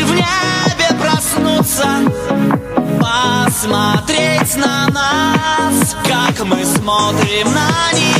звезды в небе проснутся Посмотреть на нас, как мы смотрим на них